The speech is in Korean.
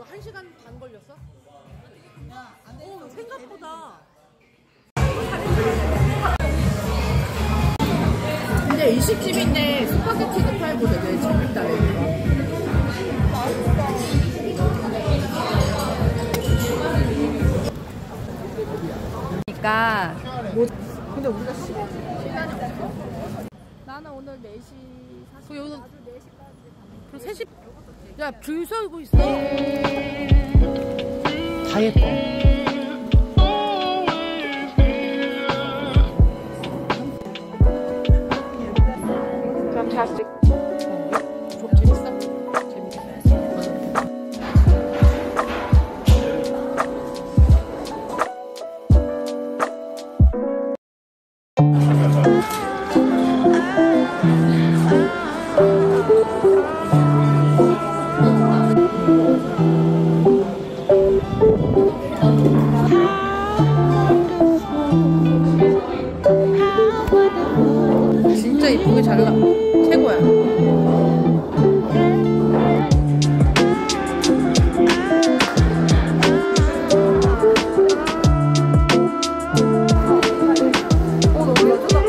너 1시간 반 걸렸어? 오, 생각보다. 근데 일식집인데 스파게티도 팔고 되게 재밌다. 그러니까 뭐, 근데 우리가 시간이 없어? 나는 오늘 4시 40분 4시까지 그럼 3시 야 줄 서고 있어. 다 예뻐. 이쁘게 잘 나. 최고야. 어, 너무 예쁘다.